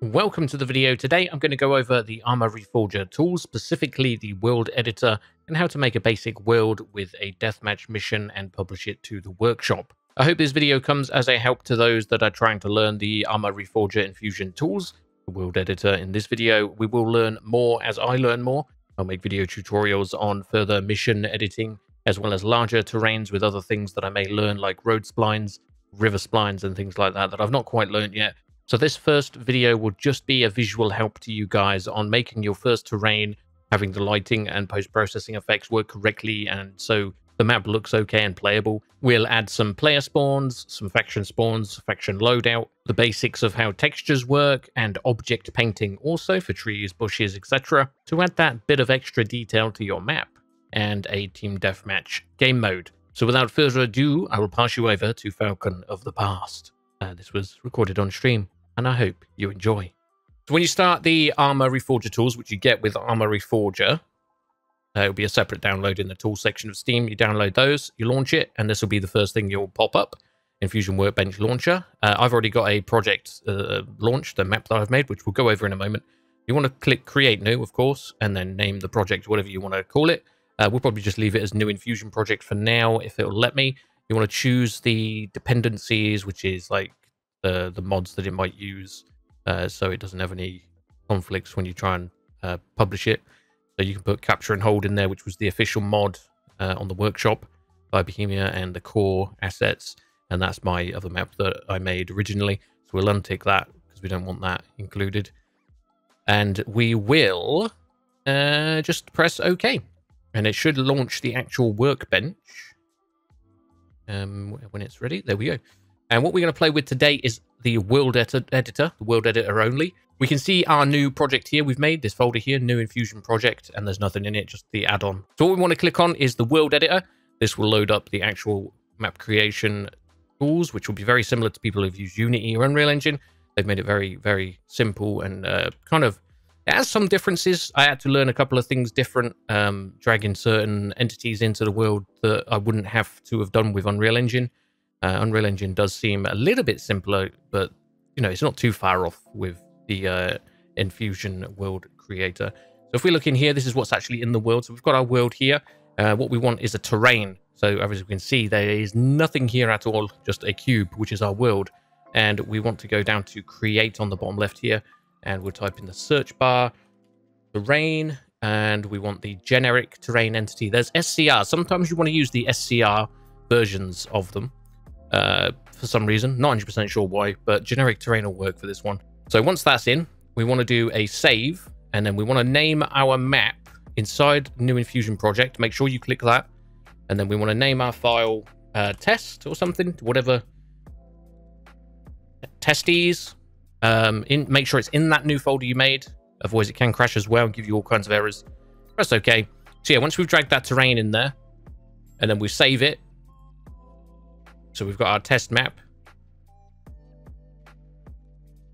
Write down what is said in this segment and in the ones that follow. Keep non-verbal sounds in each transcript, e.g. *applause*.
Welcome to the video. Today I'm going to go over the Arma Reforger tools, specifically the world editor, and how to make a basic world with a deathmatch mission and publish it to the workshop. I hope this video comes as a help to those that are trying to learn the Arma Reforger Enfusion tools, the world editor. In this video, we will learn more as I learn more. I'll make video tutorials on further mission editing, as well as larger terrains with other things that I may learn like road splines, river splines and things like that that I've not quite learned yet so this first video will just be a visual help to you guys on making your first terrain, having the lighting and post-processing effects work correctly, and so the map looks okay and playable. We'll add some player spawns, some faction spawns, faction loadout, the basics of how textures work, and object painting also for trees, bushes, etc. to add that bit of extra detail to your map, and a team deathmatch game mode. So without further ado, I will pass you over to Falcon of the Past. Uh, this was recorded on stream and I hope you enjoy. So when you start the Arma Reforger tools, which you get with Arma Reforger, uh, it'll be a separate download in the tool section of Steam. You download those, you launch it, and this will be the first thing you'll pop up. Enfusion Workbench Launcher. Uh, I've already got a project uh, launched, the map that I've made, which we'll go over in a moment. You want to click Create New, of course, and then name the project whatever you want to call it. Uh, we'll probably just leave it as New Enfusion Project for now, if it'll let me. You want to choose the dependencies, which is like the the mods that it might use, uh, so it doesn't have any conflicts when you try and uh, publish it. So you can put capture and hold in there, which was the official mod uh, on the workshop by Bohemia and the core assets, and that's my other map that I made originally. So we'll untick that because we don't want that included, and we will uh, just press OK, and it should launch the actual workbench um, when it's ready. There we go. And what we're going to play with today is the world editor, the world editor only. We can see our new project here we've made, this folder here, new Enfusion project, and there's nothing in it, just the add-on. So what we want to click on is the world editor. This will load up the actual map creation tools, which will be very similar to people who've used Unity or Unreal Engine. They've made it very, very simple and uh, kind of it has some differences. I had to learn a couple of things different, um, dragging certain entities into the world that I wouldn't have to have done with Unreal Engine. Uh, Unreal Engine does seem a little bit simpler, but you know it's not too far off with the uh, Enfusion World Creator. So if we look in here, this is what's actually in the world. So we've got our world here. Uh, what we want is a terrain. So as you can see, there is nothing here at all, just a cube, which is our world. And we want to go down to create on the bottom left here. And we'll type in the search bar, terrain, and we want the generic terrain entity. There's SCR. Sometimes you want to use the SCR versions of them uh, for some reason. Not 100% sure why, but generic terrain will work for this one. So once that's in, we want to do a save, and then we want to name our map inside New Enfusion Project. Make sure you click that. And then we want to name our file uh, test or something, whatever. Testes. Um, in, make sure it's in that new folder you made. Otherwise, it can crash as well and give you all kinds of errors. Press OK. So yeah, once we've dragged that terrain in there, and then we save it, so we've got our test map.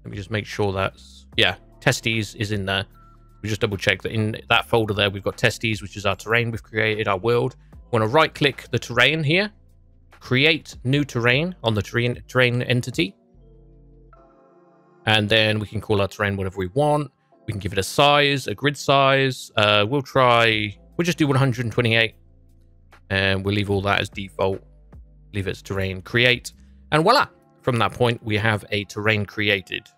Let me just make sure that's, yeah, testes is in there. We just double check that in that folder there, we've got testes, which is our terrain we've created, our world. We want to right click the terrain here, create new terrain on the terrain, terrain entity. And then we can call our terrain whatever we want. We can give it a size, a grid size. Uh, we'll try, we'll just do 128 and we'll leave all that as default leave its terrain, create, and voila! From that point, we have a terrain created.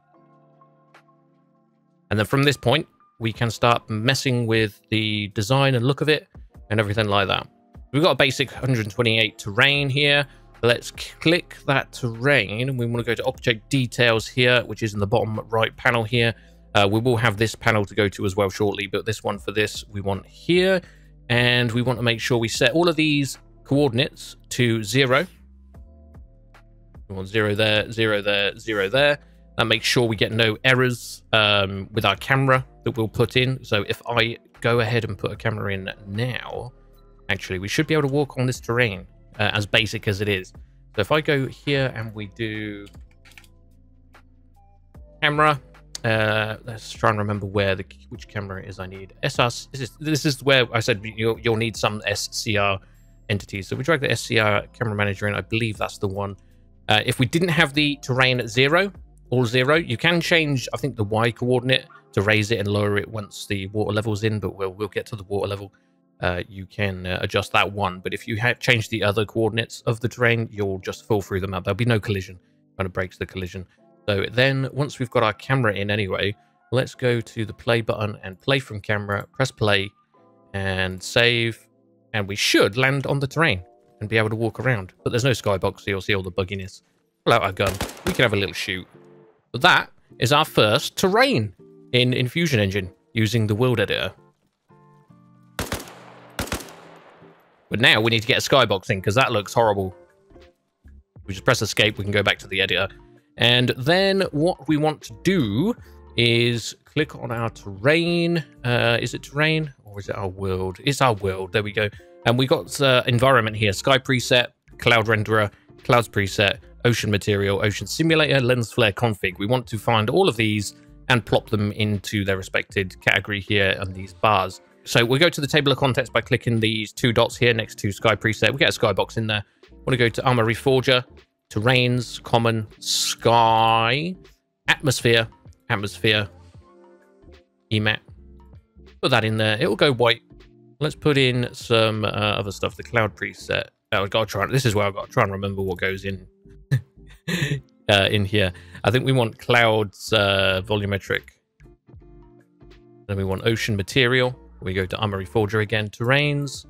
And then from this point, we can start messing with the design and look of it and everything like that. We've got a basic 128 terrain here. Let's click that terrain and we want to go to object details here, which is in the bottom right panel here. Uh, we will have this panel to go to as well shortly, but this one for this we want here. And we want to make sure we set all of these coordinates to zero. We want zero there, zero there, zero there. That makes sure we get no errors um, with our camera that we'll put in. So if I go ahead and put a camera in now, actually, we should be able to walk on this terrain uh, as basic as it is. So if I go here and we do camera, uh, let's try and remember where the which camera is I need. SR, this is, this is where I said you'll, you'll need some SCR entities. So we drag the SCR camera manager in. I believe that's the one. Uh, if we didn't have the terrain at zero, all zero. You can change, I think, the Y coordinate to raise it and lower it once the water level's in, but we'll, we'll get to the water level. Uh, you can uh, adjust that one, but if you have change the other coordinates of the terrain, you'll just fall through the map. There'll be no collision. Kind of breaks the collision. So then, once we've got our camera in anyway, let's go to the play button and play from camera, press play, and save, and we should land on the terrain and be able to walk around. But there's no skybox, so you'll see all the bugginess. Pull out our gun. We can have a little shoot. But that is our first terrain in Enfusion Engine using the world editor. But now we need to get a skybox in because that looks horrible. We just press escape, we can go back to the editor. And then what we want to do is click on our terrain. Uh, is it terrain or is it our world? It's our world. There we go. And we got uh, environment here. Sky preset, cloud renderer, clouds preset, ocean material, ocean simulator, lens flare config. We want to find all of these and plop them into their respected category here on these bars. So we go to the table of contents by clicking these two dots here next to sky preset. We get a skybox in there. Want to go to Arma Reforger, terrains, common, sky, atmosphere, atmosphere, EMAT. Put that in there. It will go white. Let's put in some uh, other stuff. The cloud preset. Oh, I got to try. This is where I've got to try and remember what goes in *laughs* uh, in here. I think we want clouds uh, volumetric. Then we want ocean material. We go to Arma Reforger again. Terrains,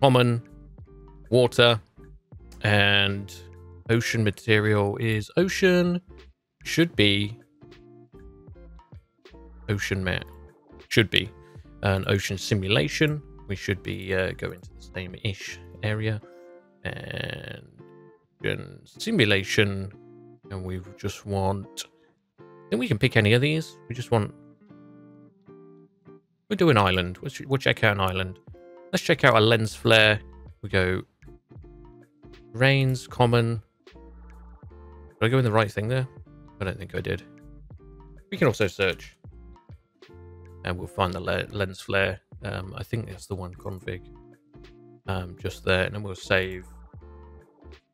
common, water, and ocean material is ocean. Should be ocean mat. Should be an ocean simulation. We should be uh, going to the same-ish area. And simulation. And we just want... Then we can pick any of these. We just want... We'll do an island. We'll, we'll check out an island. Let's check out a lens flare. We go... Rains, common. Did I go in the right thing there? I don't think I did. We can also search and we'll find the lens flare. Um, I think it's the one config um, just there, and then we'll save.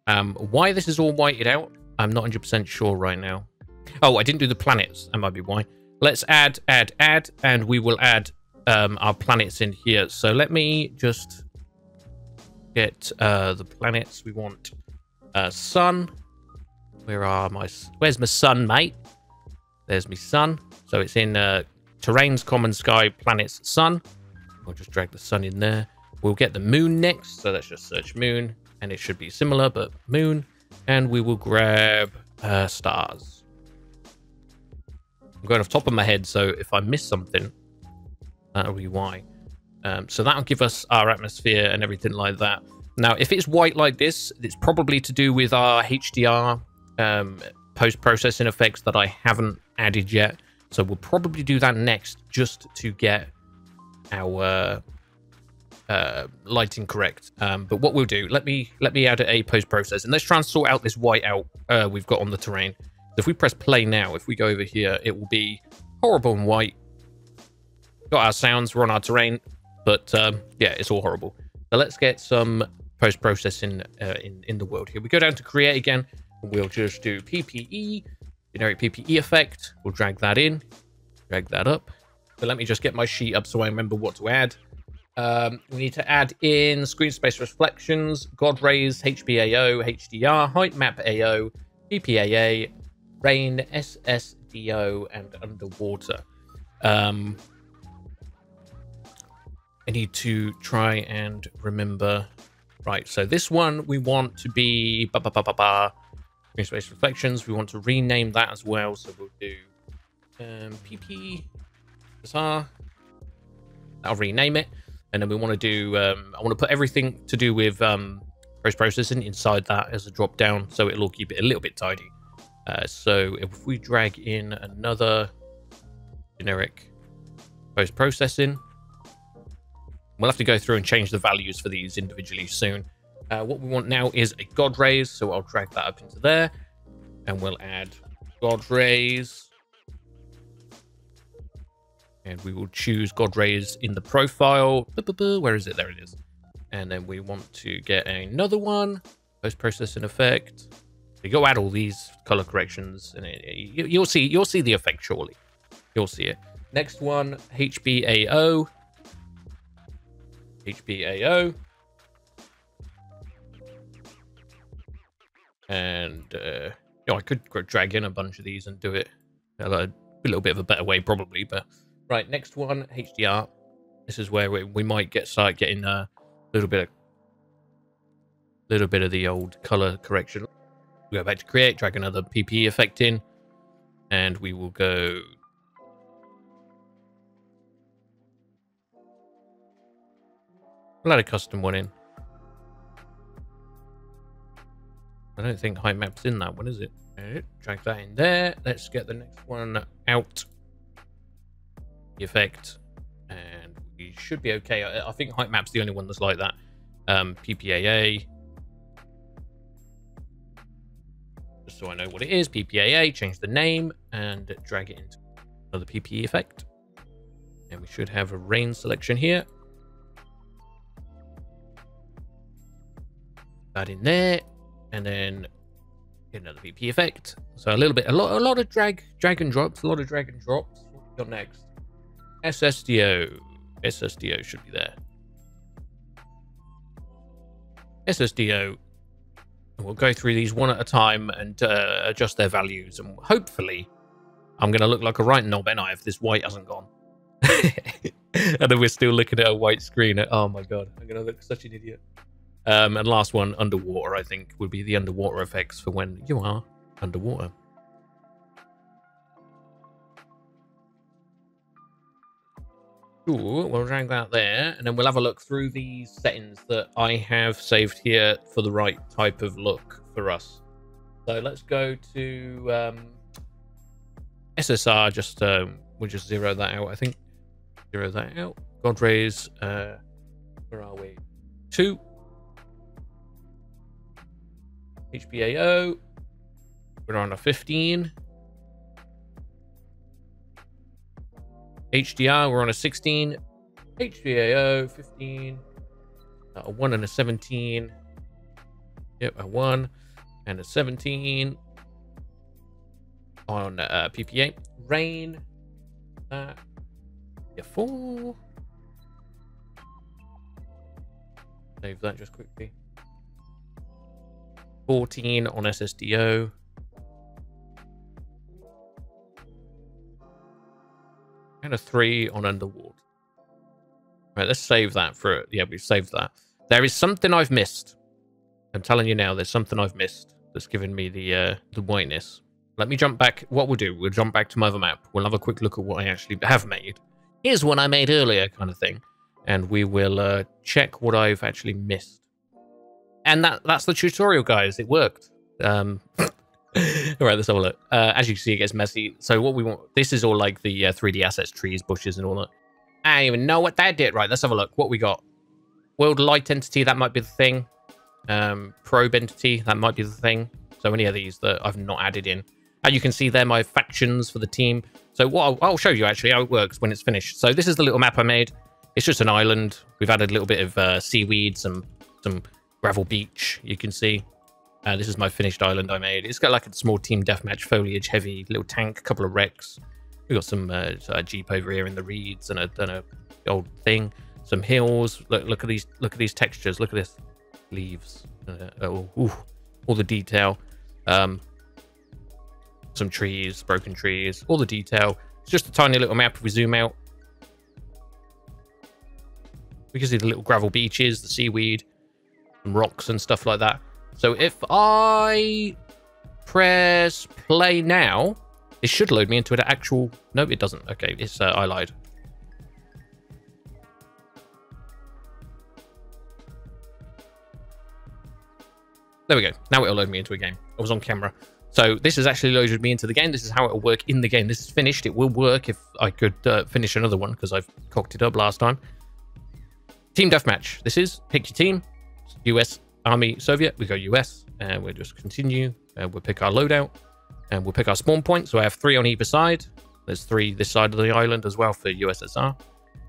Um, why this is all whited out, I'm not 100% sure right now. Oh, I didn't do the planets. That might be why. Let's add, add, add, and we will add um, our planets in here. So let me just get uh, the planets. We want uh, sun. Where are my... Where's my sun, mate? There's my sun. So it's in uh, Terrains, Common Sky, Planets, Sun. We'll just drag the sun in there. We'll get the moon next. So let's just search moon. And it should be similar, but moon. And we will grab uh, stars. I'm going off top of my head, so if I miss something, that'll be why. Um, so that'll give us our atmosphere and everything like that. Now, if it's white like this, it's probably to do with our HDR um, post-processing effects that I haven't added yet. So we'll probably do that next just to get our uh, lighting correct. Um, but what we'll do, let me let me add a post process and let's try and sort out this white out uh, we've got on the terrain. If we press play now, if we go over here, it will be horrible and white. Got our sounds, we're on our terrain, but um, yeah, it's all horrible. So let's get some post processing uh, in in the world here. We go down to create again. We'll just do PPE generic PPE effect. We'll drag that in, drag that up. But let me just get my sheet up so I remember what to add. Um, we need to add in screen space reflections, God rays, HBAO, HDR, height map AO, PPAA, rain, SSDO, and underwater. Um, I need to try and remember. Right, so this one we want to be ba ba ba ba ba Screen Space Reflections. We want to rename that as well. So we'll do um, PP Bazaar. I'll rename it. And then we want to do, um, I want to put everything to do with um, post-processing inside that as a drop down. So it'll keep it a little bit tidy. Uh, so if we drag in another generic post-processing, we'll have to go through and change the values for these individually soon. Uh, what we want now is a God Rays, so I'll drag that up into there. And we'll add God Rays. And we will choose God Rays in the profile. Where is it? There it is. And then we want to get another one. Post-processing effect. you go add all these color corrections, and it, you, you'll see you'll see the effect surely. You'll see it. Next one, HBAO. HBAO. And uh, you know, I could drag in a bunch of these and do it a little bit of a better way, probably. But right, next one, HDR. This is where we, we might get start getting a little bit of little bit of the old color correction. We go back to create, drag another PP effect in, and we will go We'll add a custom one in. I don't think height map's in that one, is it? Drag that in there. Let's get the next one out. The effect. And we should be okay. I, I think height map's the only one that's like that. Um, PPAA. Just so I know what it is. PPAA, change the name and drag it into another PPE effect. And we should have a rain selection here. that in there, and then get another PP effect. So a little bit, a lot, a lot of drag, drag and drops, a lot of drag and drops. What got next? SSDO. SSDO should be there. SSDO. We'll go through these one at a time and uh, adjust their values, and hopefully, I'm going to look like a right knob, and I if this white hasn't gone. *laughs* and then we're still looking at a white screen. Oh my god, I'm going to look such an idiot. Um, and last one, underwater, I think, would be the underwater effects for when you are underwater. Cool, we'll drag that there, and then we'll have a look through these settings that I have saved here for the right type of look for us. So let's go to um, SSR, just um, we'll just zero that out, I think. Zero that out. God rays, uh, where are we? Two. HBAO. We're on a 15. HDR, we're on a 16. HBAO, 15. A 1 and a 17. Yep, a 1 and a 17. On uh, PPA. Rain. Uh, yeah, 4. Save that just quickly. 14 on SSDO. And a 3 on Underwater. Right, let's save that for... it. Yeah, we've saved that. There is something I've missed. I'm telling you now, there's something I've missed that's given me the uh, the whiteness. Let me jump back. What we'll do, we'll jump back to my other map. We'll have a quick look at what I actually have made. Here's one I made earlier kind of thing. And we will uh, check what I've actually missed and that that's the tutorial, guys. It worked. Um, *laughs* all right, let's have a look. Uh, as you can see, it gets messy. So what we want, this is all like the uh, 3D assets, trees, bushes, and all that. I don't even know what that did. Right, let's have a look. What we got? World light entity, that might be the thing. Um, probe entity, that might be the thing. So many of these that I've not added in. And you can see there my factions for the team. So what I'll, I'll, show you actually how it works when it's finished. So this is the little map I made. It's just an island. We've added a little bit of uh, seaweed, some some gravel beach, you can see. Uh, this is my finished island I made. It's got like a small team deathmatch, foliage heavy, little tank, couple of wrecks. We got some uh, jeep over here in the reeds and a, and a old thing. Some hills. Look, look at these. Look at these textures. Look at this. Leaves. Uh, oh, ooh, all the detail. Um, some trees, broken trees, all the detail. It's just a tiny little map. If we zoom out, we can see the little gravel beaches, the seaweed, rocks and stuff like that. So if I press play now, it should load me into an actual... No, it doesn't. Okay, it's uh, I lied. There we go. Now it'll load me into a game. I was on camera. So this has actually loaded me into the game. This is how it'll work in the game. This is finished. It will work if I could uh, finish another one because I've cocked it up last time. Team deathmatch. This is pick your team. US Army Soviet, we go US, and we'll just continue. And we'll pick our loadout, and we'll pick our spawn point. So I have three on either side. There's three this side of the island as well for USSR.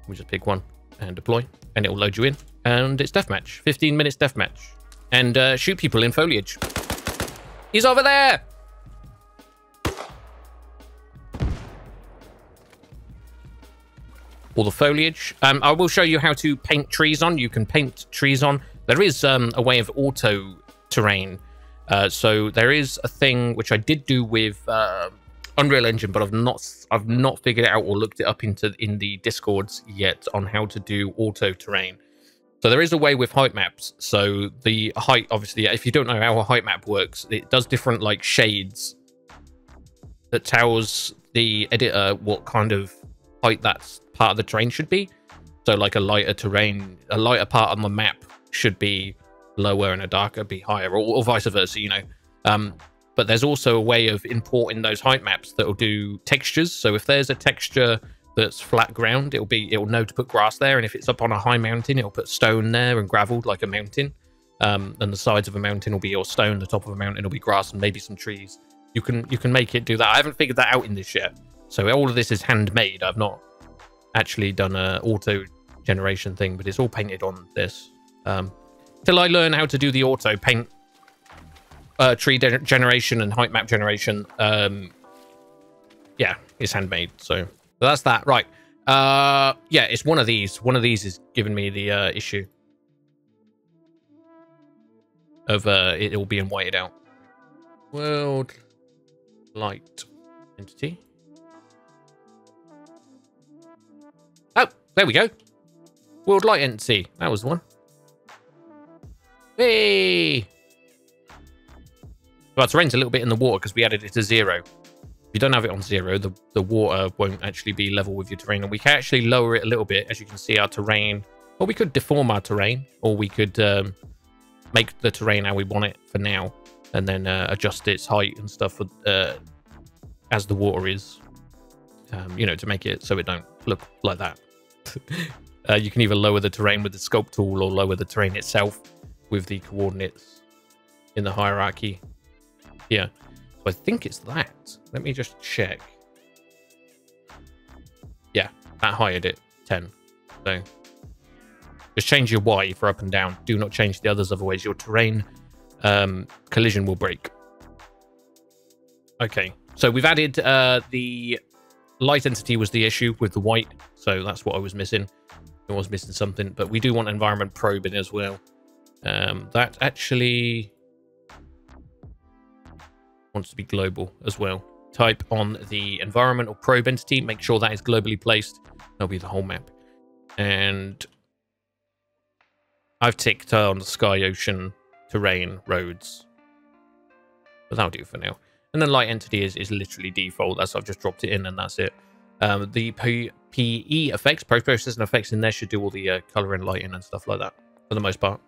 We just pick one and deploy, and it will load you in. And it's deathmatch, 15 minutes deathmatch. And uh, shoot people in foliage. He's over there! All the foliage. Um, I will show you how to paint trees on. You can paint trees on. There is um, a way of auto terrain. Uh, so there is a thing which I did do with uh, Unreal Engine, but I've not I've not figured it out or looked it up into in the discords yet on how to do auto terrain. So there is a way with height maps. So the height, obviously, if you don't know how a height map works, it does different like shades that tells the editor what kind of height that part of the terrain should be. So like a lighter terrain, a lighter part on the map should be lower and a darker be higher, or, or vice versa, you know. Um, but there's also a way of importing those height maps that will do textures. So if there's a texture that's flat ground, it'll be it'll know to put grass there, and if it's up on a high mountain, it'll put stone there and gravel like a mountain. Um, and the sides of a mountain will be your stone, the top of a mountain will be grass and maybe some trees. You can you can make it do that. I haven't figured that out in this yet. So all of this is handmade. I've not actually done a auto generation thing, but it's all painted on this. Um, till I learn how to do the auto paint uh, tree generation and height map generation, um, yeah, it's handmade. So, that's that. Right. Uh, yeah, it's one of these. One of these is giving me the uh, issue of uh, it all being whited out. World light entity. Oh, there we go. World light entity. That was one. Hey! Well, terrain's a little bit in the water because we added it to zero. If you don't have it on zero, the, the water won't actually be level with your terrain. And we can actually lower it a little bit. As you can see, our terrain... Or we could deform our terrain. Or we could um, make the terrain how we want it for now. And then uh, adjust its height and stuff for, uh, as the water is. Um, you know, to make it so it don't look like that. *laughs* uh, you can either lower the terrain with the sculpt tool or lower the terrain itself with the coordinates in the hierarchy here. So I think it's that. Let me just check. Yeah, that hired it 10. So just change your Y for up and down. Do not change the others, otherwise your terrain um, collision will break. Okay, so we've added uh, the light entity was the issue with the white, so that's what I was missing. I was missing something, but we do want environment probing as well. Um, that actually wants to be global as well. Type on the environmental probe entity, make sure that is globally placed. That'll be the whole map. And I've ticked on the sky, ocean, terrain, roads. But that'll do for now. And then light entity is, is literally default. That's I've just dropped it in and that's it. Um, the PE effects, post-processing effects in there should do all the uh, color and lighting and stuff like that for the most part.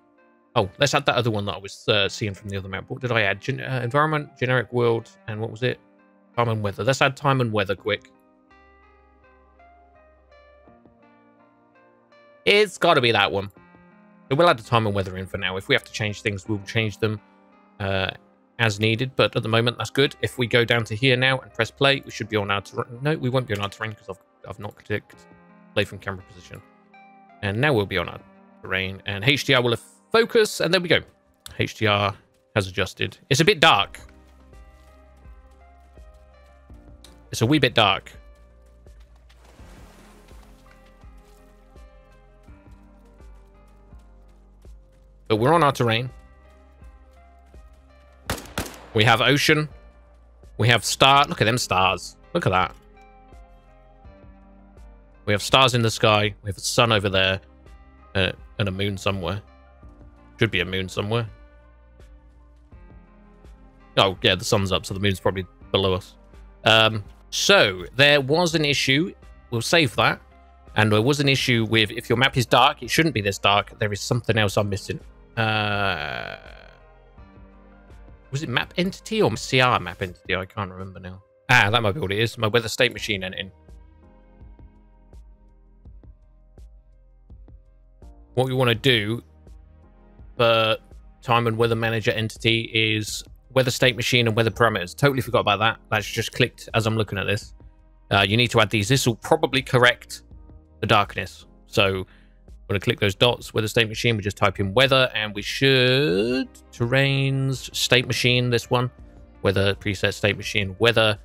Oh, let's add that other one that I was uh, seeing from the other map. What did I add? Gen uh, environment, generic world, and what was it? Time and weather. Let's add time and weather quick. It's got to be that one. So we'll add the time and weather in for now. If we have to change things, we'll change them uh, as needed. But at the moment, that's good. If we go down to here now and press play, we should be on our terrain. No, we won't be on our terrain because I've, I've not clicked play from camera position. And now we'll be on our terrain. And HDR will have focus, and there we go. HDR has adjusted. It's a bit dark. It's a wee bit dark. But we're on our terrain. We have ocean. We have star. Look at them stars. Look at that. We have stars in the sky. We have a sun over there. Uh, and a moon somewhere. Should be a moon somewhere. Oh, yeah, the sun's up, so the moon's probably below us. Um, so, there was an issue. We'll save that. And there was an issue with if your map is dark, it shouldn't be this dark. There is something else I'm missing. Uh, was it map entity or CR map entity? I can't remember now. Ah, that might be what it is. My weather state machine engine. What we want to do for time and weather manager entity is weather state machine and weather parameters. Totally forgot about that. That's just clicked as I'm looking at this. Uh, you need to add these. This will probably correct the darkness. So I'm going to click those dots, weather state machine. We just type in weather and we should terrains state machine, this one. weather preset state machine, weather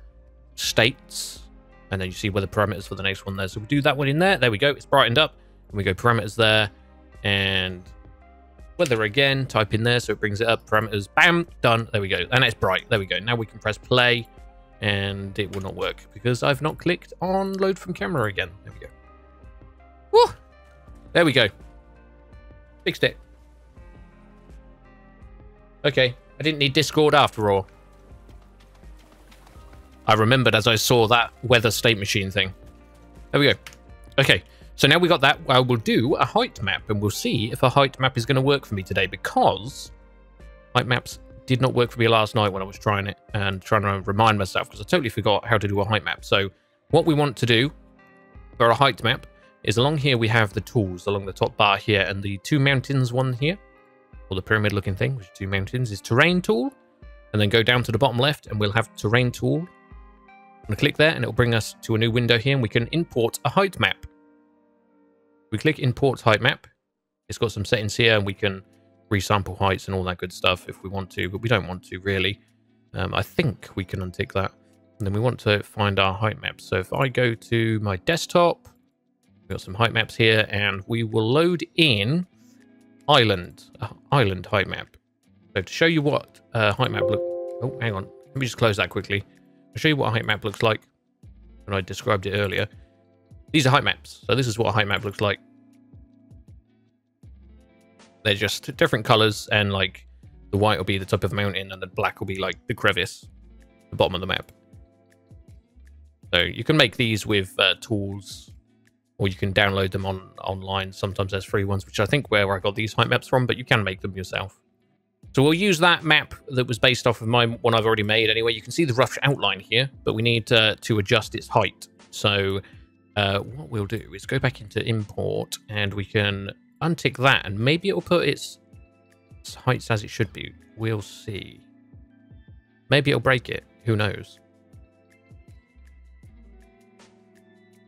states, and then you see weather parameters for the next one there. So we do that one in there. There we go. It's brightened up. And we go parameters there and weather again, type in there so it brings it up, parameters, bam, done. There we go. And it's bright. There we go. Now we can press play and it will not work because I've not clicked on load from camera again. There we go. Woo! There we go. Fixed it. Okay, I didn't need Discord after all. I remembered as I saw that weather state machine thing. There we go. Okay, so now we got that. I will do a height map and we'll see if a height map is going to work for me today because height maps did not work for me last night when I was trying it and trying to remind myself because I totally forgot how to do a height map. So what we want to do for a height map is along here we have the tools along the top bar here and the two mountains one here or the pyramid looking thing which two mountains is terrain tool and then go down to the bottom left and we'll have terrain tool. I'm going to click there and it'll bring us to a new window here and we can import a height map. We click import height map. It's got some settings here and we can resample heights and all that good stuff if we want to, but we don't want to really. Um, I think we can untick that. And then we want to find our height map. So if I go to my desktop, we've got some height maps here and we will load in island, uh, island height map. So to show you what uh, height map look, oh, hang on. Let me just close that quickly. I'll show you what a height map looks like. And I described it earlier. These are height maps. So this is what a height map looks like. They're just different colors and like the white will be the top of the mountain and the black will be like the crevice, the bottom of the map. So you can make these with uh, tools or you can download them on online. Sometimes there's free ones, which I think where I got these height maps from, but you can make them yourself. So we'll use that map that was based off of my one I've already made anyway. You can see the rough outline here, but we need uh, to adjust its height. So uh, what we'll do is go back into import and we can untick that and maybe it'll put its, its heights as it should be. We'll see. Maybe it'll break it. Who knows?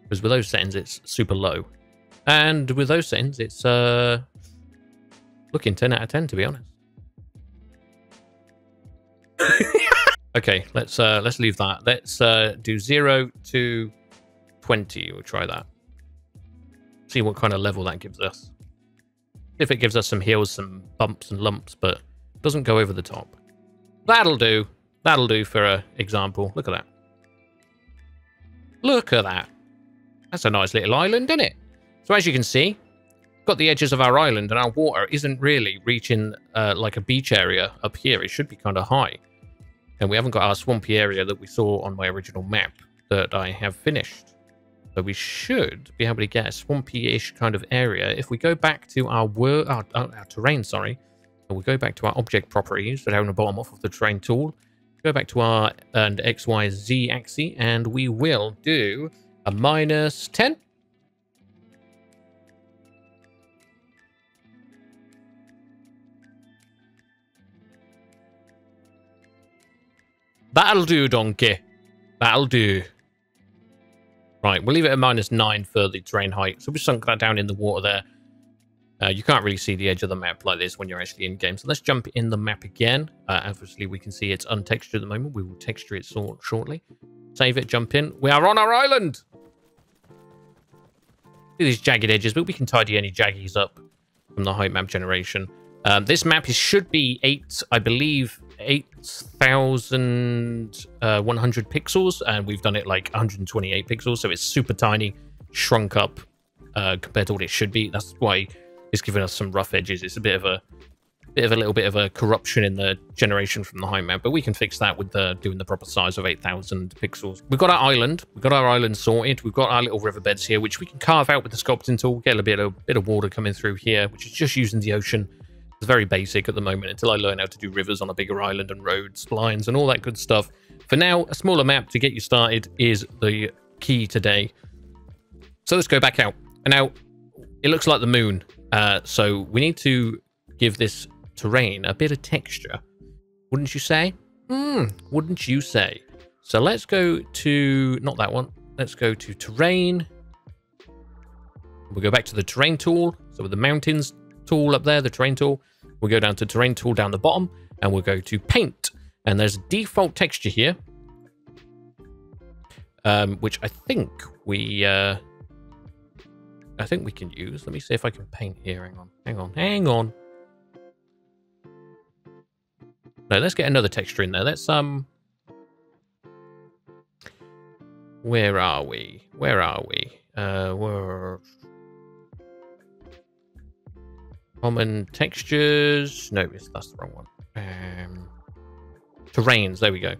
Because with those settings, it's super low. And with those settings, it's uh, looking 10 out of 10, to be honest. *laughs* okay, let's uh, let's leave that. Let's uh, do 0 to 20. We'll try that. See what kind of level that gives us. If it gives us some hills, some bumps and lumps, but doesn't go over the top. That'll do. That'll do for an example. Look at that. Look at that. That's a nice little island, isn't it? So as you can see, got the edges of our island and our water isn't really reaching uh, like a beach area up here. It should be kind of high. And we haven't got our swampy area that we saw on my original map that I have finished. So we should be able to get a swampy-ish kind of area. If we go back to our, our, our terrain, sorry, we go back to our object properties down the bottom off of the terrain tool, go back to our and X, Y, Z axis, and we will do a minus 10. That'll do, donkey. That'll do. Right, we'll leave it at minus 9 for the terrain height. So we sunk that down in the water there. Uh, you can't really see the edge of the map like this when you're actually in game. So let's jump in the map again. Uh, obviously, we can see it's untextured at the moment. We will texture it so shortly. Save it, jump in. We are on our island! See these jagged edges, but we can tidy any jaggies up from the height map generation. Um, this map is, should be 8, I believe, 8,100 uh, pixels, and we've done it like 128 pixels, so it's super tiny, shrunk up uh, compared to what it should be. That's why it's giving us some rough edges. It's a bit of a bit of a little bit of a corruption in the generation from the high map, but we can fix that with the doing the proper size of 8,000 pixels. We've got our island. We've got our island sorted. We've got our little riverbeds here, which we can carve out with the sculpting tool. Get a bit a bit of water coming through here, which is just using the ocean it's very basic at the moment until I learn how to do rivers on a bigger island and roads, lines, and all that good stuff. For now, a smaller map to get you started is the key today. So let's go back out. And now, it looks like the moon. Uh, so we need to give this terrain a bit of texture. Wouldn't you say? Hmm, wouldn't you say? So let's go to, not that one. Let's go to terrain. We'll go back to the terrain tool. So with the mountains tool up there, the terrain tool, We'll go down to terrain tool down the bottom and we'll go to paint. And there's a default texture here, um, which I think we, uh, I think we can use. Let me see if I can paint here. Hang on, hang on, hang on. No, let's get another texture in there. Let's, um, where are we? Where are we? Uh, where... Common textures. No, that's the wrong one. Um, terrains. There we go.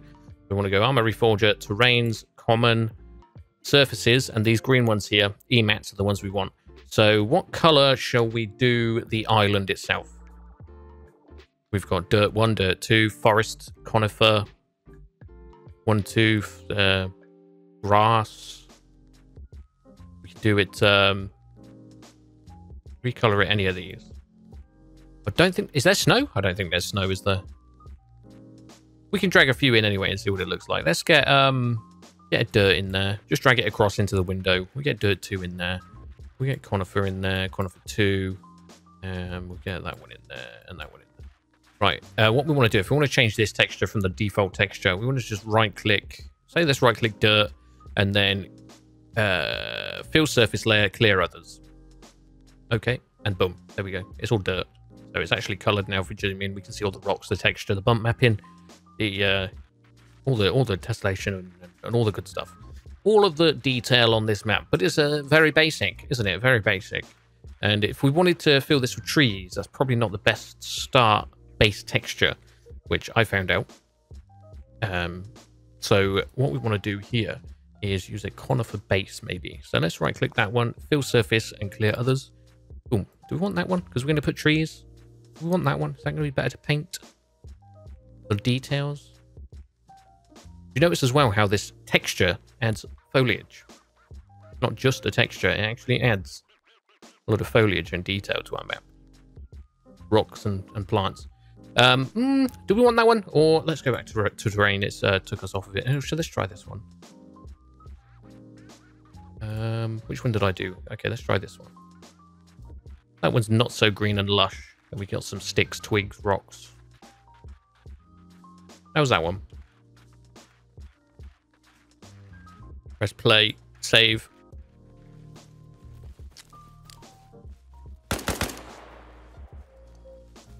We want to go Arma Reforger, terrains, common, surfaces, and these green ones here, EMATs, are the ones we want. So what color shall we do the island itself? We've got dirt one, dirt two, forest, conifer, one, two, uh, grass. We can do it, um, recolor it any of these. I don't think, is there snow? I don't think there's snow, is there? We can drag a few in anyway and see what it looks like. Let's get, um, get dirt in there. Just drag it across into the window. We get dirt two in there. We get conifer in there, conifer two. And we'll get that one in there and that one in there. Right, uh, what we want to do, if we want to change this texture from the default texture, we want to just right click, say let's right click dirt, and then uh, fill surface layer, clear others. Okay, and boom, there we go. It's all dirt. So it's actually colored now for zoom in. We can see all the rocks, the texture, the bump mapping, the uh, all the all the tessellation and, and, all the good stuff. All of the detail on this map, but it's a uh, very basic, isn't it? Very basic. And if we wanted to fill this with trees, that's probably not the best start base texture, which I found out. Um, so what we want to do here is use a conifer base, maybe. So let's right click that one, fill surface and clear others. Boom. Do we want that one? Because we're going to put trees. We want that one? Is that going to be better to paint? The details. You notice as well how this texture adds foliage. Not just a texture, it actually adds a lot of foliage and detail to our map. Rocks and, and plants. Um, mm, do we want that one? Or let's go back to, to terrain. It's uh, took us off of it. Oh, should let's try this one. Um, which one did I do? Okay, let's try this one. That one's not so green and lush. And we got some sticks, twigs, rocks. That was that one? Press play, save.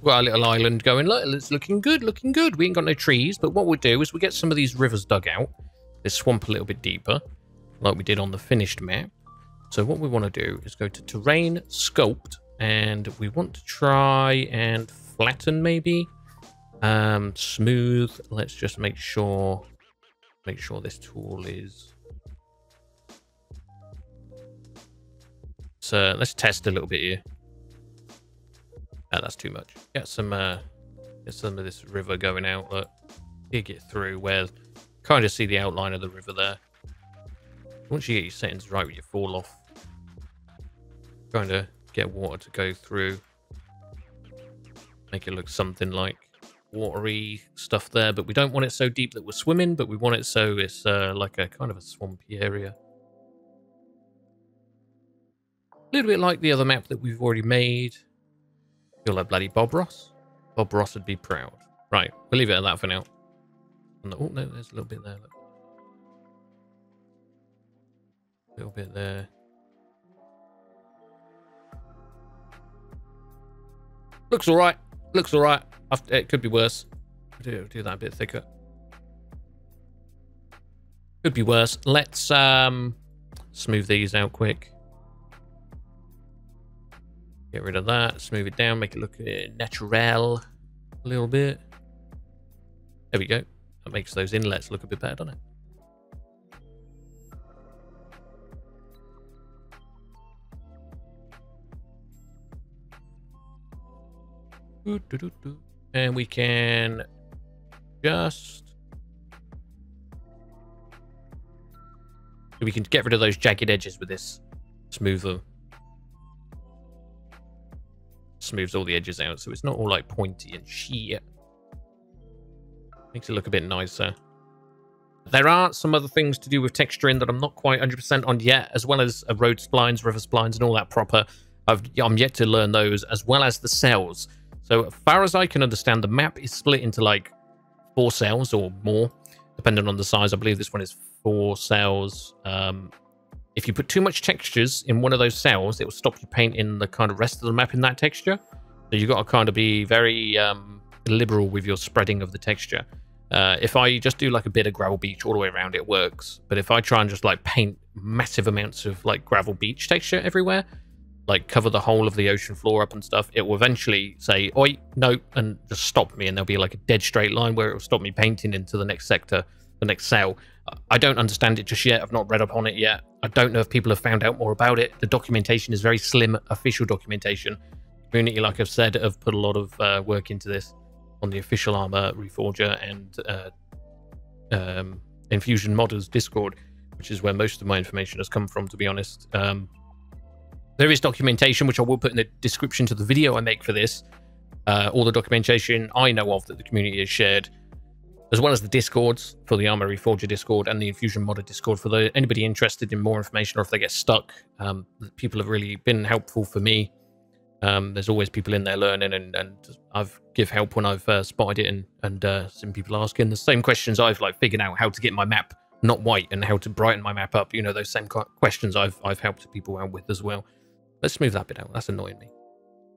got our little island going. Look, it's looking good, looking good. We ain't got no trees, but what we'll do is we get some of these rivers dug out. This swamp a little bit deeper, like we did on the finished map. So what we want to do is go to terrain, sculpt, and we want to try and flatten maybe. Um, smooth. Let's just make sure, make sure this tool is. So let's test a little bit here. Oh, that's too much. Get some, uh, get some of this river going out. Look, you get through where kind of see the outline of the river there. Once you get your settings right with your fall off, kind to get water to go through, make it look something like watery stuff there, but we don't want it so deep that we're swimming, but we want it so it's uh, like a kind of a swampy area. A little bit like the other map that we've already made. Feel like bloody Bob Ross. Bob Ross would be proud. Right, we'll leave it at that for now. Oh, no, there's a little bit there. Look. A little bit there. Looks all right. Looks all right. It could be worse. Do, do that a bit thicker. Could be worse. Let's um, smooth these out quick. Get rid of that. Smooth it down. Make it look uh, natural a little bit. There we go. That makes those inlets look a bit better, doesn't it? And we can just... We can get rid of those jagged edges with this smoother. Smooths all the edges out, so it's not all like pointy and sheer. Makes it look a bit nicer. There are some other things to do with texturing that I'm not quite 100% on yet, as well as uh, road splines, river splines, and all that proper. I've, I'm yet to learn those, as well as the cells. So, far as I can understand, the map is split into like four cells or more, depending on the size. I believe this one is four cells. Um, if you put too much textures in one of those cells, it will stop you painting the kind of rest of the map in that texture. So you've got to kind of be very um, liberal with your spreading of the texture. Uh, if I just do like a bit of gravel beach all the way around, it works. But if I try and just like paint massive amounts of like gravel beach texture everywhere, like cover the whole of the ocean floor up and stuff, it will eventually say, oi, no, and just stop me. And there'll be like a dead straight line where it will stop me painting into the next sector, the next cell. I don't understand it just yet. I've not read up on it yet. I don't know if people have found out more about it. The documentation is very slim, official documentation. Community, like I've said, have put a lot of uh, work into this on the official Arma Reforger and uh, um, Enfusion Modders Discord, which is where most of my information has come from, to be honest. Um, there is documentation, which I will put in the description to the video I make for this. Uh, all the documentation I know of that the community has shared, as well as the discords for the Arma Reforger Discord and the Enfusion Modder Discord for the, anybody interested in more information or if they get stuck. Um, people have really been helpful for me. Um, there's always people in there learning, and, and I've give help when I've uh, spotted it, and and uh, some people asking the same questions I've like figured out how to get my map not white and how to brighten my map up. You know those same questions I've I've helped people out with as well. Let's smooth that bit out. That's annoying me.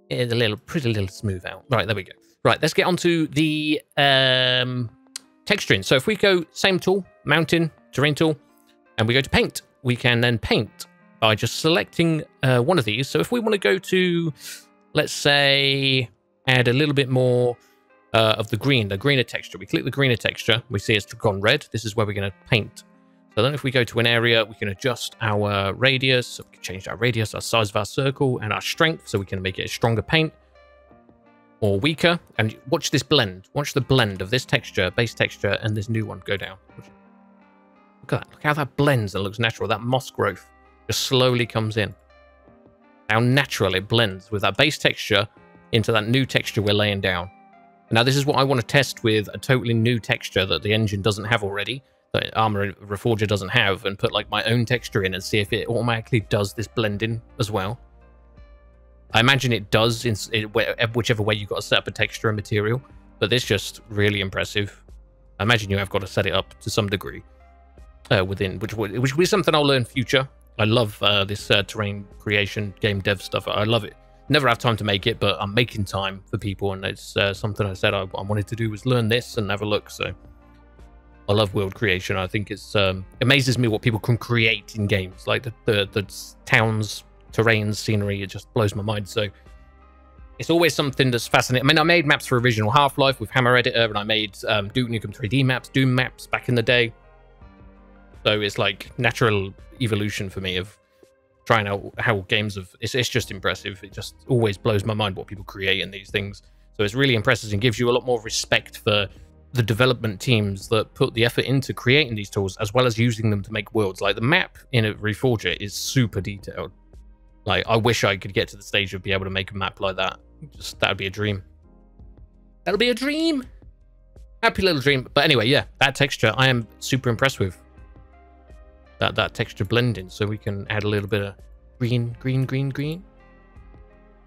It's a little, pretty little smooth out. Right, there we go. Right, let's get on to the um, texturing. So if we go same tool, mountain, terrain tool, and we go to paint, we can then paint by just selecting uh, one of these. So if we want to go to, let's say, add a little bit more uh, of the green, the greener texture. We click the greener texture, we see it's gone red. This is where we're going to paint. So then if we go to an area, we can adjust our radius. So we can change our radius, our size of our circle, and our strength. So we can make it a stronger paint or weaker. And watch this blend. Watch the blend of this texture, base texture, and this new one go down. Look at that. Look how that blends and looks natural. That moss growth just slowly comes in. How natural it blends with that base texture into that new texture we're laying down. Now, this is what I want to test with a totally new texture that the engine doesn't have already that Arma Reforger doesn't have and put like my own texture in and see if it automatically does this blending as well. I imagine it does in, in whichever way you've got to set up a texture and material, but this just really impressive. I imagine you have got to set it up to some degree uh, within, which, which will be something I'll learn future. I love uh, this uh, terrain creation, game dev stuff. I love it. Never have time to make it, but I'm making time for people, and it's uh, something I said I, I wanted to do was learn this and have a look. So I love world creation. I think it's um, amazes me what people can create in games, like the, the the towns, terrains, scenery. It just blows my mind. So it's always something that's fascinating. I mean, I made maps for original Half Life with Hammer Editor, and I made um, Duke Nukem 3D maps, Doom maps back in the day. So it's like natural evolution for me of trying out how games of it's, it's just impressive. It just always blows my mind what people create in these things. So it's really impressive and gives you a lot more respect for the development teams that put the effort into creating these tools as well as using them to make worlds. Like the map in a Reforger is super detailed. Like I wish I could get to the stage of be able to make a map like that. Just that would be a dream. That'll be a dream. Happy little dream. But anyway, yeah, that texture I am super impressed with. That that texture blending, so we can add a little bit of green, green, green, green.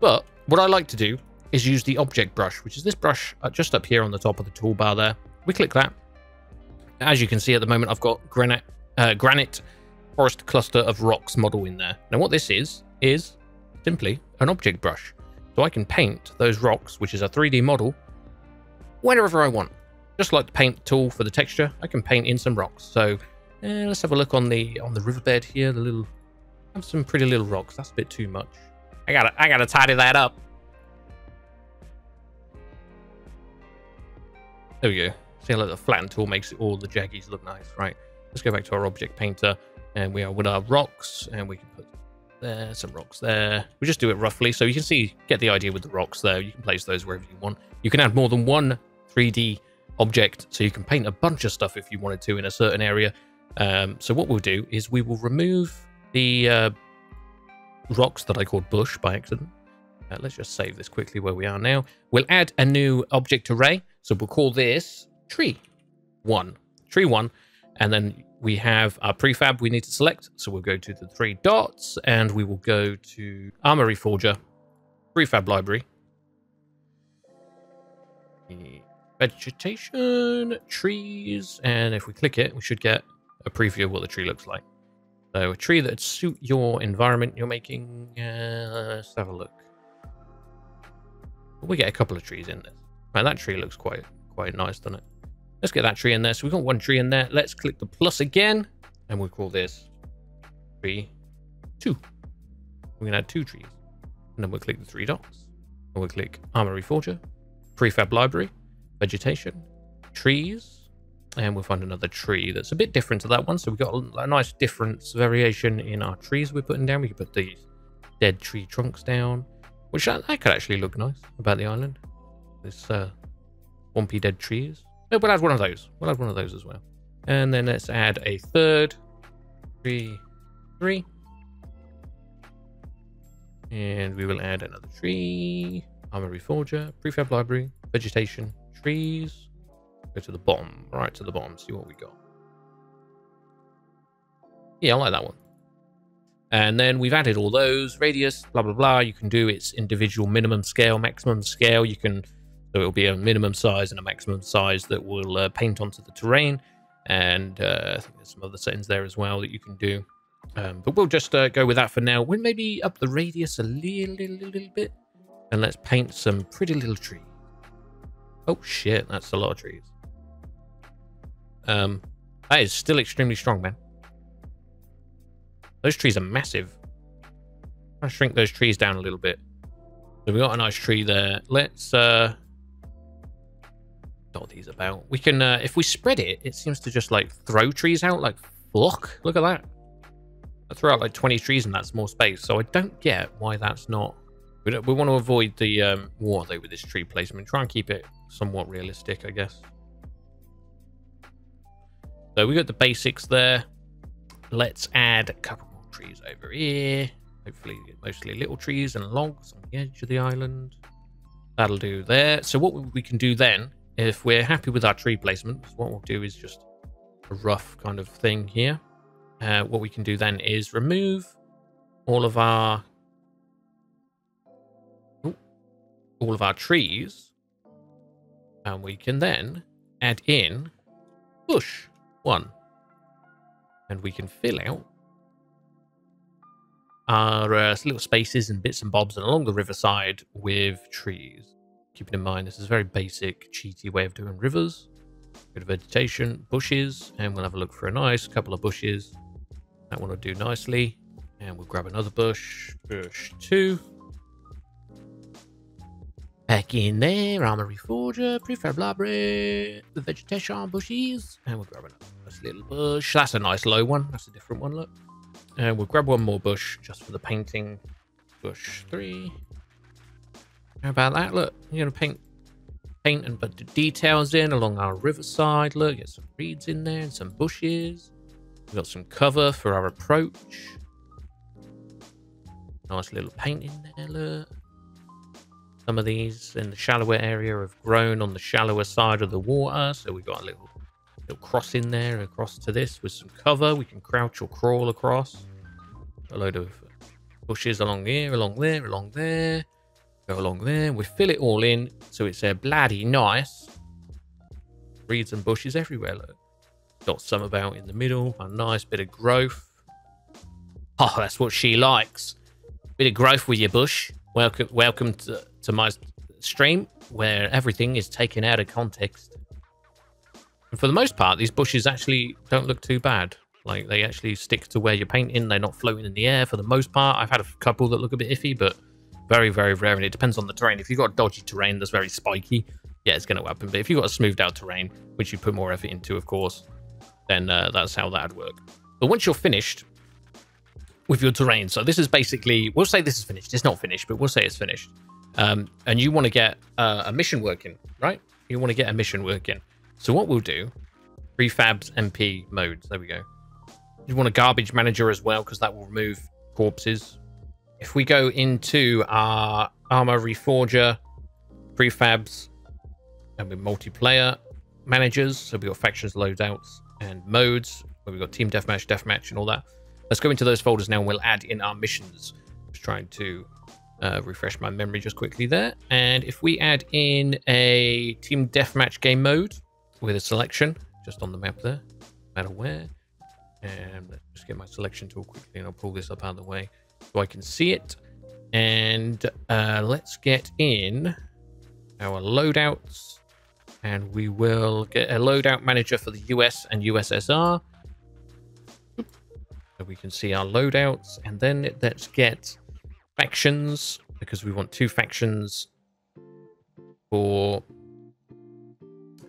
But what I like to do is use the object brush, which is this brush uh, just up here on the top of the toolbar there. We click that. As you can see at the moment, I've got granite, uh, granite forest cluster of rocks model in there. Now what this is, is simply an object brush. So I can paint those rocks, which is a 3D model, wherever I want. Just like the paint tool for the texture, I can paint in some rocks. So eh, let's have a look on the on the riverbed here. The little, have some pretty little rocks. That's a bit too much. I gotta I gotta tidy that up. There we go. See how the flatten tool makes all the jaggies look nice, right? Let's go back to our object painter and we are with our rocks and we can put there, some rocks there. We just do it roughly so you can see, get the idea with the rocks there. You can place those wherever you want. You can add more than one 3D object so you can paint a bunch of stuff if you wanted to in a certain area. Um, so what we'll do is we will remove the uh, rocks that I called bush by accident. Uh, let's just save this quickly where we are now. We'll add a new object array. So we'll call this tree one, tree one. And then we have our prefab we need to select. So we'll go to the three dots and we will go to Arma Reforger, prefab library. vegetation, trees, and if we click it, we should get a preview of what the tree looks like. So a tree that suit your environment you're making. Uh, let's have a look. We get a couple of trees in this. Man, that tree looks quite quite nice, doesn't it? Let's get that tree in there. So we've got one tree in there. Let's click the plus again, and we'll call this tree two. We're gonna add two trees, and then we'll click the three dots, and we'll click Arma Reforger, Prefab Library, Vegetation, Trees, and we'll find another tree that's a bit different to that one. So we've got a, a nice difference variation in our trees we're putting down. We can put these dead tree trunks down, which that, that could actually look nice about the island. This uh, swampy dead trees. Oh, we'll add one of those. We'll add one of those as well. And then let's add a third tree, three. And we will add another tree, Arma Reforger, Prefab Library, Vegetation, Trees, Go to the bottom, right to the bottom, see what we got. Yeah, I like that one. And then we've added all those, radius, blah, blah, blah. You can do its individual minimum scale, maximum scale. You can, so it'll be a minimum size and a maximum size that will uh, paint onto the terrain. And uh, I think there's some other settings there as well that you can do. Um, but we'll just uh, go with that for now. We'll maybe up the radius a little, little, little bit. And let's paint some pretty little trees. Oh shit, that's a lot of trees. Um, that is still extremely strong, man. Those trees are massive. I'll shrink those trees down a little bit. So we got a nice tree there. Let's uh dot these about. We can uh if we spread it, it seems to just like throw trees out like look, look at that. I threw out like 20 trees in that small space, so I don't get why that's not we, we want to avoid the um war though with this tree placement. Try and keep it somewhat realistic, I guess. So we got the basics there. Let's add a couple more trees over here. Hopefully mostly little trees and logs on the edge of the island. That'll do there. So what we can do then, if we're happy with our tree placement, what we'll do is just a rough kind of thing here. Uh, what we can do then is remove all of our all of our trees and we can then add in bush one. And we can fill out our uh, little spaces and bits and bobs and along the riverside with trees. Keeping in mind, this is a very basic, cheaty way of doing rivers. Bit of vegetation, bushes, and we'll have a look for a nice couple of bushes. That one will do nicely. And we'll grab another bush, bush two. Back in there, Arma Reforger, Prefab Library, the vegetation bushes, and we'll grab another nice little bush. That's a nice low one. That's a different one, look. And we'll grab one more bush just for the painting. Bush three. How about that? Look, you're gonna paint paint and put the details in along our riverside. Look, get some reeds in there and some bushes. We've got some cover for our approach. Nice little paint in there, look. Some of these in the shallower area have grown on the shallower side of the water. So we've got a little, little cross in there across to this with some cover. We can crouch or crawl across. A load of bushes along here, along there, along there. Go along there. We fill it all in so it's a bloody nice. Reeds and bushes everywhere. Look. Got some about in the middle. A nice bit of growth. Oh, that's what she likes. Bit of growth with your bush. Welcome, welcome to, to my stream where everything is taken out of context. And for the most part, these bushes actually don't look too bad. Like, they actually stick to where you're painting. They're not floating in the air for the most part. I've had a couple that look a bit iffy, but very, very rare. And it depends on the terrain. If you've got dodgy terrain that's very spiky, yeah, it's going to happen. But if you've got a smoothed out terrain, which you put more effort into, of course, then uh, that's how that'd work. But once you're finished, with your terrain. So this is basically, we'll say this is finished. It's not finished, but we'll say it's finished. Um, and you want to get uh, a mission working, right? You want to get a mission working. So what we'll do, prefabs MP modes. There we go. You want a garbage manager as well, because that will remove corpses. If we go into our Arma Reforger, prefabs, and with multiplayer managers, so we've got factions loadouts and modes, where we've got team deathmatch, deathmatch, and all that. Let's go into those folders now and we'll add in our missions. Just trying to Uh, refresh my memory just quickly there. And if we add in a team deathmatch game mode with a selection just on the map there, no matter where. And let's just get my selection tool quickly and I'll pull this up out of the way so I can see it. And uh, let's get in our loadouts and we will get a loadout manager for the US and USSR. So we can see our loadouts and then let's get factions because we want two factions for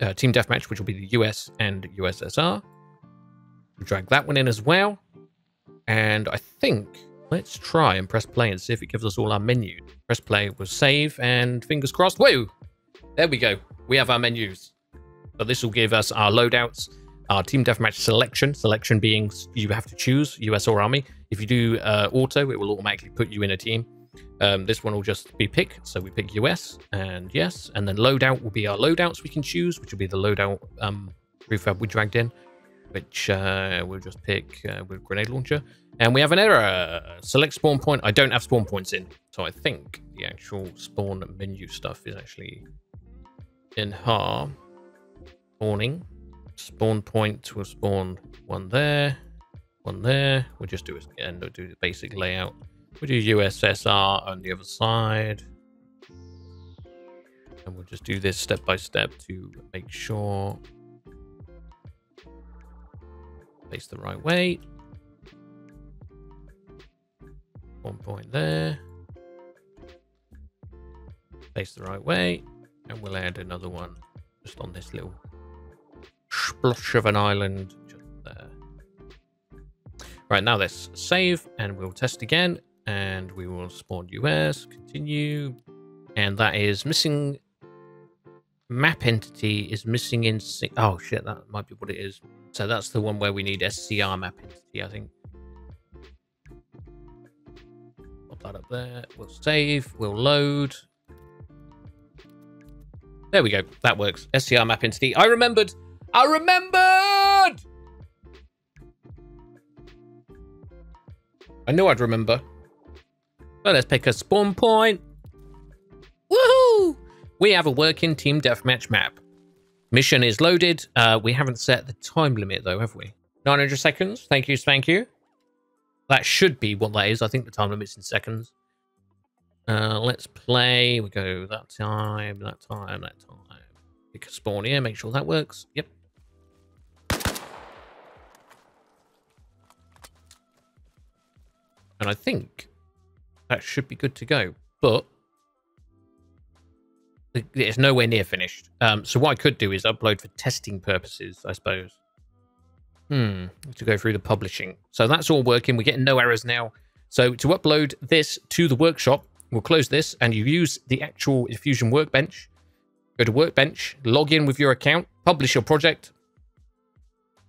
uh, Team Deathmatch, which will be the US and USSR. We'll drag that one in as well. And I think let's try and press play and see if it gives us all our menus. Press play, we'll save, and fingers crossed. Whoa! There we go. We have our menus. But this will give us our loadouts, our Team Deathmatch selection, selection being you have to choose US or Army. If you do uh, auto, it will automatically put you in a team. Um, this one will just be pick, so we pick US and yes, and then loadout will be our loadouts we can choose, which will be the loadout um, prefab we dragged in, which uh, we'll just pick uh, with grenade launcher. And we have an error. Select spawn point. I don't have spawn points in, so I think the actual spawn menu stuff is actually in har spawning. Spawn point will spawn one there, one there. We'll just do it again. We'll do the basic layout. We'll do USSR on the other side. And we'll just do this step by step to make sure place the right way. One point there. Place the right way. And we'll add another one just on this little splosh of an island just there. Right, now let's save and we'll test again and we will spawn US, continue. And that is missing map entity is missing in oh shit that might be what it is. So that's the one where we need scr map entity i think. Pop that up there. We'll save. We'll load. There we go. That works. Scr map entity. I remembered. I remembered! I knew i'd remember. So let's pick a spawn point. We have a working team deathmatch map. Mission is loaded. Uh, we haven't set the time limit though, have we? 900 seconds. Thank you, thank you. That should be what that is. I think the time limit's in seconds. Uh, let's play. We go that time, that time, that time. Pick a spawn here. Make sure that works. Yep. And I think that should be good to go. But it's nowhere near finished. Um, so what I could do is upload for testing purposes, I suppose. Hmm, to go through the publishing. So that's all working. We're getting no errors now. So to upload this to the workshop, we'll close this and you use the actual Fusion workbench. Go to workbench, log in with your account, publish your project.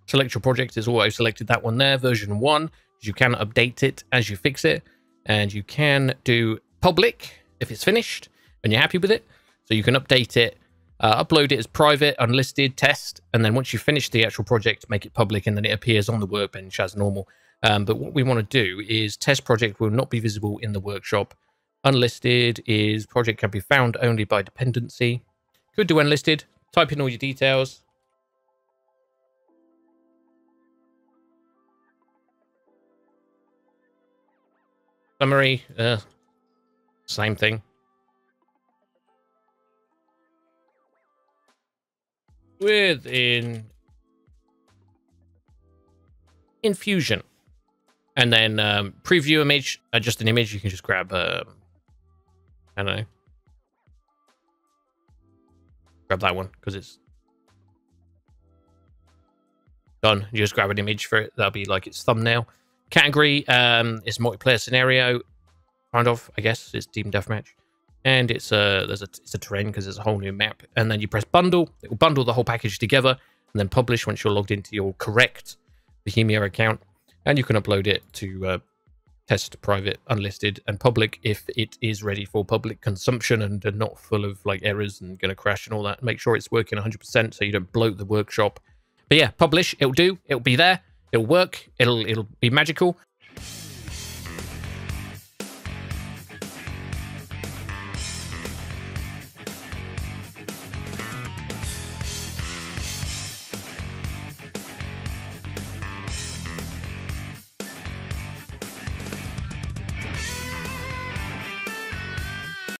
Select your project is auto selected that one there, version one. You can update it as you fix it and you can do public if it's finished and you're happy with it. So you can update it, uh, upload it as private, unlisted, test, and then once you finish the actual project, make it public, and then it appears on the workbench as normal. Um, but what we want to do is test project will not be visible in the workshop. Unlisted is project can be found only by dependency. Could do unlisted. Type in all your details. Summary, uh, same thing. Within Enfusion. And then um, preview image, uh, just an image. You can just grab, uh, I don't know. Grab that one because it's done. You just grab an image for it. That'll be like its thumbnail. Category um, is multiplayer scenario, kind of. I guess it's team deathmatch, and it's a there's a it's a terrain because it's a whole new map. And then you press bundle. It will bundle the whole package together, and then publish once you're logged into your correct Bohemia account, and you can upload it to uh, test private, unlisted, and public if it is ready for public consumption and not full of like errors and going to crash and all that. Make sure it's working 100% so you don't bloat the workshop. But yeah, publish. It'll do. It'll be there. It'll work. It'll it'll be magical.